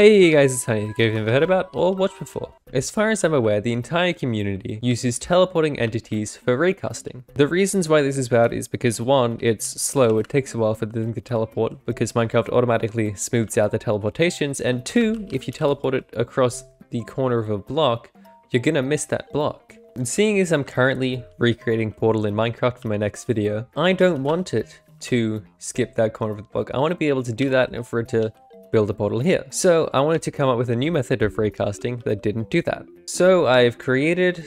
Hey guys, it's Honey, if you've never heard about or watched before. As far as I'm aware, the entire community uses teleporting entities for raycasting. The reasons why this is bad is because one, it's slow, it takes a while for the thing to teleport because Minecraft automatically smooths out the teleportations, and two, if you teleport it across the corner of a block, you're gonna miss that block. And seeing as I'm currently recreating Portal in Minecraft for my next video, I don't want it to skip that corner of the block. I want to be able to do that and for it to build a portal here. So I wanted to come up with a new method of raycasting that didn't do that. So I've created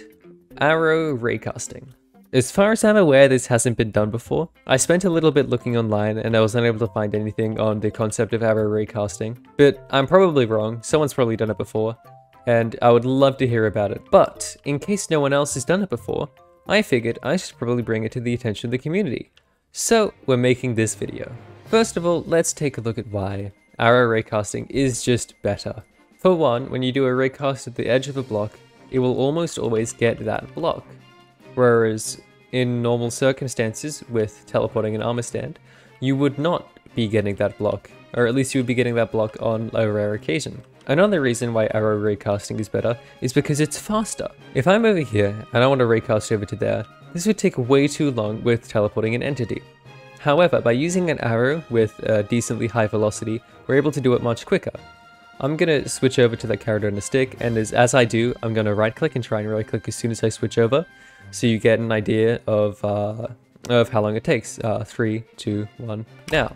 arrow raycasting. As far as I'm aware, this hasn't been done before. I spent a little bit looking online and I was unable to find anything on the concept of arrow raycasting, but I'm probably wrong. Someone's probably done it before and I would love to hear about it. But in case no one else has done it before, I figured I should probably bring it to the attention of the community. So we're making this video. First of all, let's take a look at why arrow raycasting is just better. For one, when you do a raycast at the edge of a block, it will almost always get that block. Whereas in normal circumstances with teleporting an armor stand, you would not be getting that block, or at least you would be getting that block on a rare occasion. Another reason why arrow raycasting is better is because it's faster. If I'm over here and I want to raycast over to there, this would take way too long with teleporting an entity. However, by using an arrow with a decently high velocity, we're able to do it much quicker. I'm gonna switch over to that carrot on a stick, and as, as I do, I'm gonna right click and try and right click as soon as I switch over, so you get an idea of, uh, of how long it takes. Uh, three, two, one, now.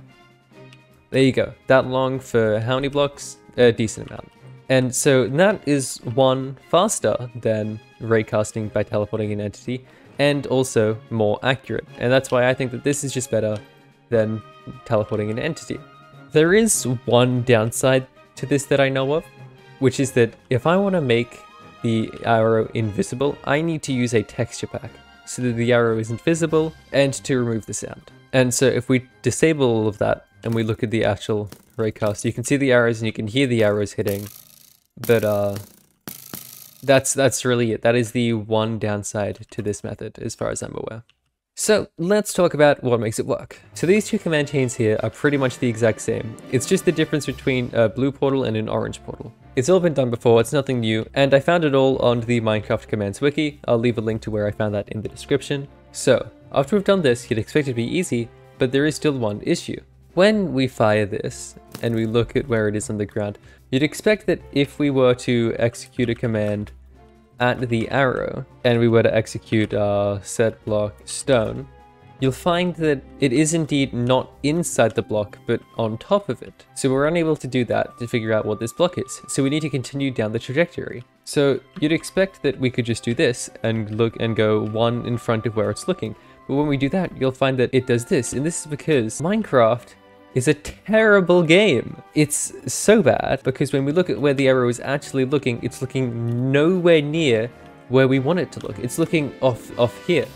There you go. That long for how many blocks? A decent amount. And so that is one faster than raycasting by teleporting an entity, and also more accurate. And that's why I think that this is just better than teleporting an entity. There is one downside to this that I know of, which is that if I want to make the arrow invisible, I need to use a texture pack so that the arrow isn't visible and to remove the sound. And so if we disable all of that and we look at the actual raycast, you can see the arrows and you can hear the arrows hitting, but uh, that's that's really it. That is the one downside to this method as far as I'm aware. So let's talk about what makes it work. So these two command chains here are pretty much the exact same. It's just the difference between a blue portal and an orange portal. It's all been done before, it's nothing new, and I found it all on the Minecraft commands wiki. I'll leave a link to where I found that in the description. So, after we've done this, you'd expect it to be easy, but there is still one issue. When we fire this, and we look at where it is on the ground, you'd expect that if we were to execute a command at the arrow and we were to execute uh, set block stone, you'll find that it is indeed not inside the block but on top of it. So we're unable to do that to figure out what this block is. So we need to continue down the trajectory. So you'd expect that we could just do this and look and go one in front of where it's looking. But when we do that, you'll find that it does this. And this is because Minecraft is a terrible game. It's so bad because when we look at where the arrow is actually looking, it's looking nowhere near where we want it to look. It's looking off, off here.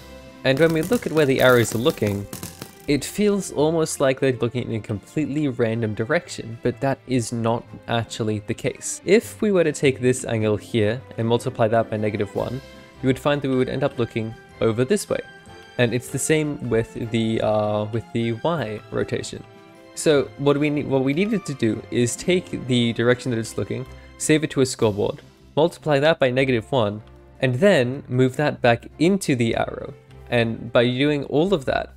And when we look at where the arrows are looking, it feels almost like they're looking in a completely random direction, but that is not actually the case. If we were to take this angle here and multiply that by negative 1, you would find that we would end up looking over this way. And it's the same with the uh, with the Y rotation. So what we need, what we needed to do is take the direction that it's looking, save it to a scoreboard, multiply that by negative 1, and then move that back into the arrow. And by doing all of that,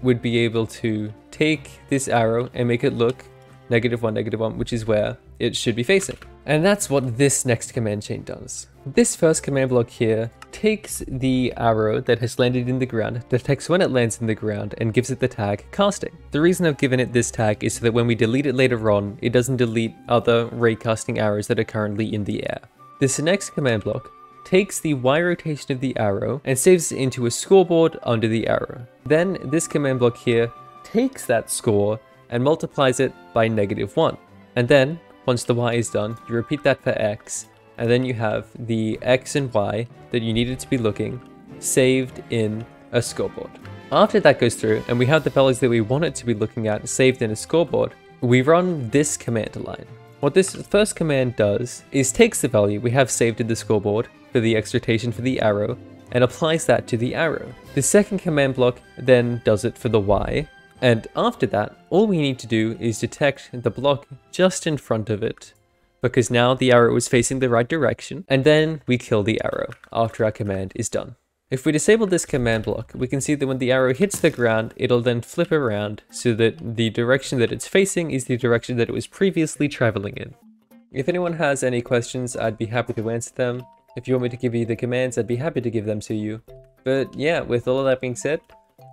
we'd be able to take this arrow and make it look negative 1, negative 1, which is where it should be facing. And that's what this next command chain does. This first command block here takes the arrow that has landed in the ground, detects when it lands in the ground, and gives it the tag casting. The reason I've given it this tag is so that when we delete it later on, it doesn't delete other ray casting arrows that are currently in the air. This next command block takes the Y rotation of the arrow and saves it into a scoreboard under the arrow. Then this command block here takes that score and multiplies it by negative 1. And then, once the Y is done, you repeat that for X, and then you have the X and Y that you needed to be looking saved in a scoreboard. After that goes through and we have the values that we wanted to be looking at saved in a scoreboard, we run this command line. What this first command does is takes the value we have saved in the scoreboard for the X rotation for the arrow and applies that to the arrow. The second command block then does it for the Y, and after that, all we need to do is detect the block just in front of it because now the arrow is facing the right direction, and then we kill the arrow after our command is done. If we disable this command block, we can see that when the arrow hits the ground, it'll then flip around so that the direction that it's facing is the direction that it was previously traveling in. If anyone has any questions, I'd be happy to answer them. If you want me to give you the commands, I'd be happy to give them to you. But yeah, with all of that being said,